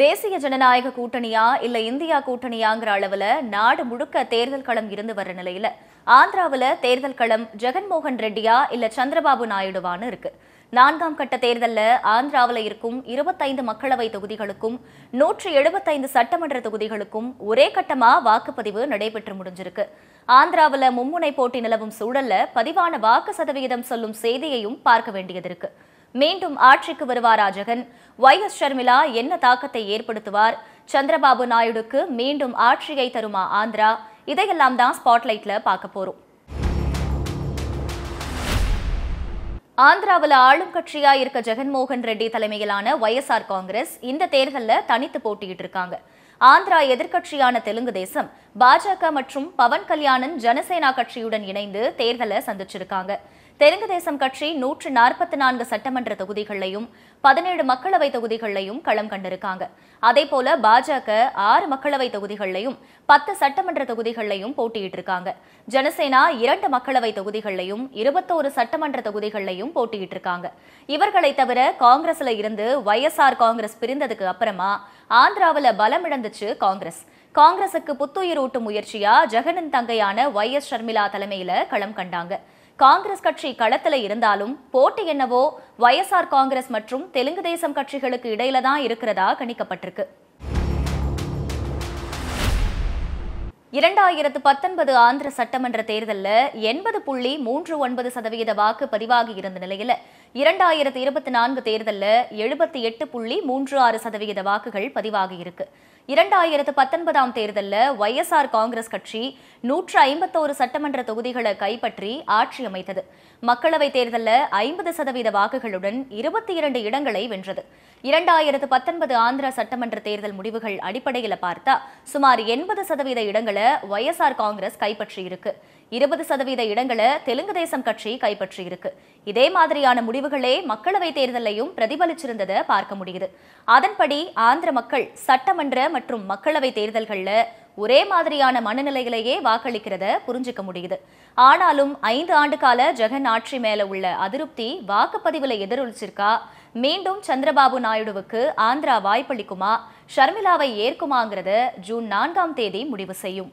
தேசிய ஜனநாயக கூட்டணியா இல்ல இந்தியா கூட்டணியாங்கிற அளவுல நாடு முழுக்க தேர்தல் களம் இருந்து வர்ற நிலையில ஆந்திராவுல தேர்தல் களம் ஜெகன்மோகன் ரெட்டியா இல்ல சந்திரபாபு நாயுடுவான்னு இருக்கு. நான்காம் கட்ட தேர்தல்ல ஆந்திராவுல இருக்கும் இருபத்தைந்து மக்களவை தொகுதிகளுக்கும் நூற்றி எழுபத்தைந்து சட்டமன்ற தொகுதிகளுக்கும் ஒரே கட்டமா வாக்குப்பதிவு நடைபெற்று முடிஞ்சிருக்கு. ஆந்திராவுல மும்முனை போட்டி நிலவும் சூழல்ல பதிவான வாக்கு சதவிகிதம் சொல்லும் செய்தியையும் பார்க்க வேண்டியது இருக்கு. மீண்டும் ஆட்சிக்கு வருவாரா ஜெகன் ஒய் எஸ் ஷர்மிளா என்ன தாக்கத்தை ஏற்படுத்துவார்? சந்திரபாபு நாயுடுக்கு மீண்டும் ஆட்சியை தருமா ஆந்திரா? இதையெல்லாம் தான் ஸ்பாட்லைட்ல பார்க்க போறோம். ஆந்திராவில் ஆளும் கட்சியா இருக்க ஜெகன்மோகன் ரெட்டி தலைமையிலான ஒய்எஸ்ஆர் காங்கிரஸ் இந்த தேர்தல்ல தனித்து போட்டியிட்டு இருக்காங்க. ஆந்திரா எதிர்க்கட்சியான தெலுங்கு தேசம் பாஜக மற்றும் பவன் கல்யாணன் ஜனசேனா கட்சியுடன் இணைந்து தேர்தலை சந்திச்சிருக்காங்க. தெலுங்கு தேசம் கட்சி நூற்று நாற்பத்தி நான்கு சட்டமன்ற தொகுதிகளையும் பதினேழு மக்களவை தொகுதிகளையும் களம் கண்டிருக்காங்க. அதே போல பாஜக ஆறு மக்களவை தொகுதிகளையும் பத்து சட்டமன்ற தொகுதிகளையும் போட்டியிட்டு இருக்காங்க ஜனசேனா இரண்டு மக்களவை தொகுதிகளையும் இருபத்தோரு சட்டமன்ற தொகுதிகளையும் போட்டியிட்டு இருக்காங்க இவர்களை தவிர காங்கிரஸ்ல இருந்து ஒய்எஸ்ஆர் காங்கிரஸ் பிரிந்ததுக்கு அப்புறமா ஆந்திராவில் பலம் இழந்துச்சு காங்கிரஸ். காங்கிரசுக்கு புத்துயிர் ஊட்டும் முயற்சியா ஜெகனின் தங்கையான ஒய் எஸ் ஷர்மிளா தலைமையில களம் கண்டாங்க. காங்கிரஸ் கட்சி களத்தில் இருந்தாலும் போட்டி என்னவோ வைஎஸ்ஆர் காங்கிரஸ் மற்றும் தெலுங்கு தேசம் கட்சிகளுக்கு இடையில தான் இருக்கிறதா கணிக்கப்பட்டிருக்கு. இரண்டாயிரத்து பத்தொன்பது ஆந்திர சட்டமன்ற தேர்தல்ல எண்பது புள்ளி மூன்று ஒன்பது சதவீத வாக்கு பதிவாகி இருந்த நிலையில இரண்டாயிரத்து இருபத்தி நான்கு தேர்தல்ல எழுபத்தி எட்டு புள்ளி மூன்று ஆறு சதவீத வாக்குகள் பதிவாகி இருக்கு. இரண்டாயிரத்து பத்தொன்பதாம் தேர்தல்ல ஒய்எஸ்ஆர் காங்கிரஸ் கட்சி நூற்று ஐம்பத்தோரு சட்டமன்ற தொகுதிகளை கைப்பற்றி ஆட்சி அமைத்தது. மக்களவை தேர்தல்ல ஐம்பது சதவீத வாக்குகளுடன் இருபத்தி இரண்டு இடங்களை வென்றது. இரண்டாயிரத்து பத்தொன்பது ஆந்திரா சட்டமன்ற தேர்தல் முடிவுகள் அடிப்படையில் பார்த்தா சுமார் எண்பது சதவீத இடங்களை ஒய்எஸ்ஆர் காங்கிரஸ் கைப்பற்றி இருக்கு இருபது சதவீத இடங்களை தெலுங்கு தேசம் கட்சி கைப்பற்றி இருக்கு இதே மாதிரியான முடிவுகளே மக்களவை தேர்தலையும் பிரதிபலிச்சிருந்ததை பார்க்க முடியுது. அதன்படி ஆந்திர மக்கள் சட்டமன்ற மற்றும் மக்களவை தேர்தல்களில் ஒரே மாதிரியான மனநிலையிலேயே வாக்களிக்கிறத புரிஞ்சுக்க முடியுது. ஆனாலும் ஐந்து ஆண்டு கால ஜெகன் ஆட்சி மேல உள்ள அதிருப்தி வாக்குப்பதிவுல எதிரொலிச்சிருக்கா? மீண்டும் சந்திரபாபு நாயுடுவுக்கு ஆந்திரா வாய்ப்பளிக்குமா? ஷர்மிளாவை ஏற்குமாங்கிறத ஜூன் நான்காம் தேதி முடிவு செய்யும்.